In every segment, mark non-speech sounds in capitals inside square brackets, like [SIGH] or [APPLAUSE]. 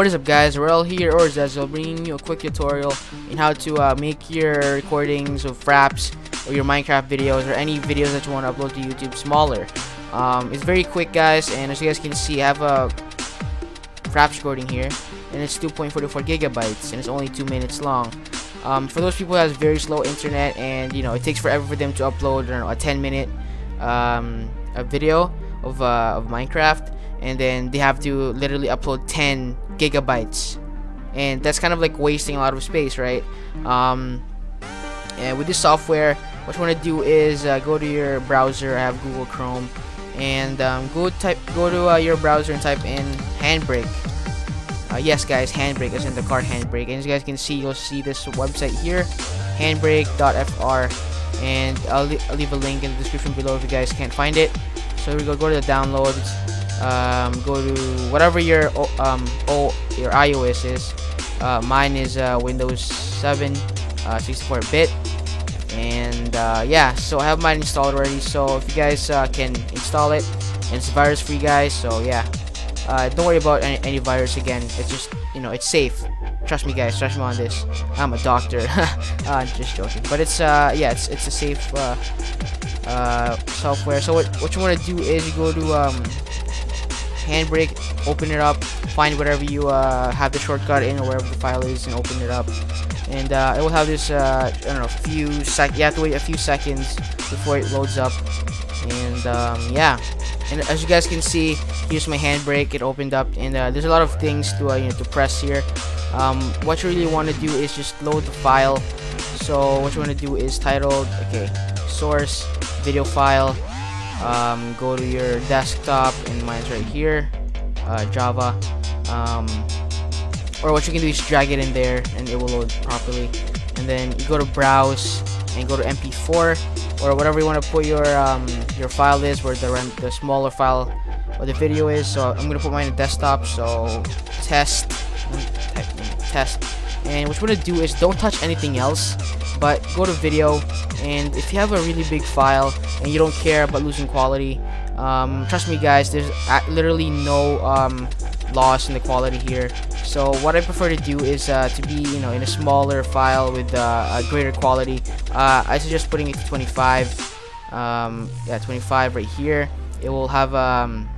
What is up guys, Rael here or Zezel bringing you a quick tutorial in how to uh, make your recordings of fraps or your Minecraft videos or any videos that you want to upload to YouTube smaller. Um, it's very quick guys and as you guys can see I have a fraps recording here and it's 2.44 gigabytes and it's only 2 minutes long. Um, for those people who has very slow internet and you know it takes forever for them to upload know, a 10 minute um, a video of, uh, of Minecraft and then they have to literally upload 10 gigabytes. And that's kind of like wasting a lot of space right? Um, and with this software what you want to do is uh, go to your browser. I have Google Chrome. And um, go type go to uh, your browser and type in handbrake. Uh, yes guys handbrake is in the car handbrake. And as you guys can see you'll see this website here handbrake.fr and I'll, I'll leave a link in the description below if you guys can't find it. So we go go to the downloads um, go to whatever your um, o, your iOS is. Uh, mine is uh, Windows 7, 64-bit, uh, and uh, yeah. So I have mine installed already. So if you guys uh, can install it, and it's virus-free, guys. So yeah, uh, don't worry about any, any virus again. It's just you know it's safe. Trust me, guys. Trust me on this. I'm a doctor. [LAUGHS] I'm just joking. But it's uh yeah, it's it's a safe software. So what what you want to do is you go to um handbrake, open it up, find whatever you uh, have the shortcut in or wherever the file is and open it up. And uh, it will have this, uh, I don't know, few sec. You have to wait a few seconds before it loads up. And um, yeah, and as you guys can see, here's my handbrake. It opened up, and uh, there's a lot of things to uh, you know to press here. Um, what you really want to do is just load the file. So what you want to do is titled, okay, source video file um, go to your desktop and mine's right here uh, Java. Um, or what you can do is drag it in there and it will load properly. And then you go to browse and go to mp4 or whatever you want to put your um, your file is where the, the smaller file or the video is. So I'm gonna put mine in desktop so test test and what you want to do is don't touch anything else but go to video. And if you have a really big file and you don't care about losing quality um, trust me guys there's literally no um, loss in the quality here. So what I prefer to do is uh, to be you know in a smaller file with uh, a greater quality. Uh, I suggest putting it to 25 um, yeah 25 right here. It will have um,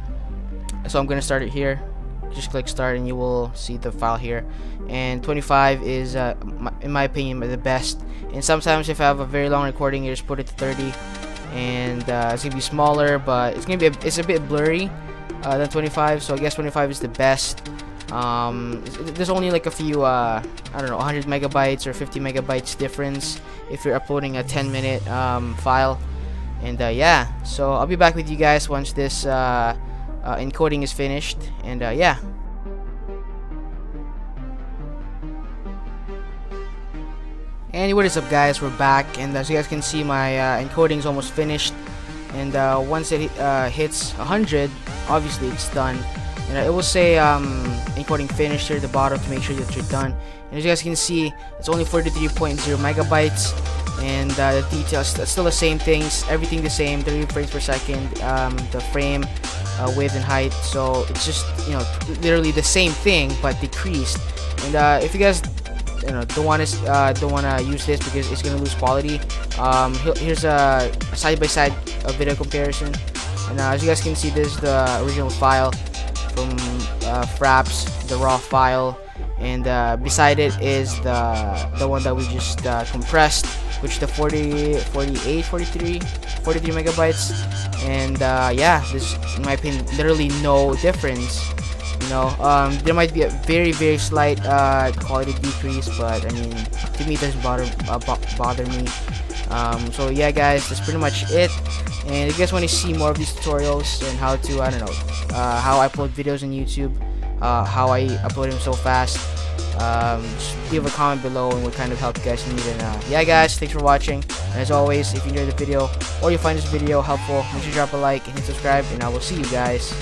so I'm gonna start it here just click start and you will see the file here. And 25 is uh, in my opinion the best. And sometimes if I have a very long recording you just put it to 30 and uh, it's gonna be smaller but it's gonna be a, it's a bit blurry uh, than 25 so I guess 25 is the best. Um, there's only like a few uh, I don't know 100 megabytes or 50 megabytes difference if you're uploading a 10 minute um, file. And uh, yeah. So I'll be back with you guys once this uh, encoding is finished and uh, yeah. And what is up guys? We're back and as you guys can see my uh, encoding is almost finished and uh, once it uh, hits 100 obviously it's done. And uh, it will say um, encoding finished here at the bottom to make sure that you're done. And as you guys can see it's only 43.0 megabytes and the details still the same things everything the same 30 frames per second um, the frame uh, width and height so it's just you know literally the same thing but decreased. And uh, if you guys you know don't want to uh, don't want to use this because it's gonna lose quality um, here's a side-by-side -side video comparison. And uh, as you guys can see this is the original file from uh, Fraps the raw file and uh, beside it is the the one that we just uh, compressed which the 40 48 43 43 megabytes. And uh, yeah there's in my opinion literally no difference you know? Um, there might be a very very slight uh, quality decrease but I mean to me it doesn't bother uh, bother me. Um, so yeah guys that's pretty much it. And if you guys want to see more of these tutorials and how to I don't know uh, how I upload videos on YouTube uh, how I upload them so fast. Um, leave a comment below and what kind of help you guys need and uh, yeah guys thanks for watching. And as always if you enjoyed the video or you find this video helpful make sure to drop a like and hit subscribe and I will see you guys